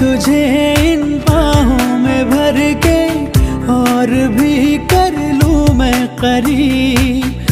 तुझे इन बाहों में भर के और भी कर लूँ मैं करीब।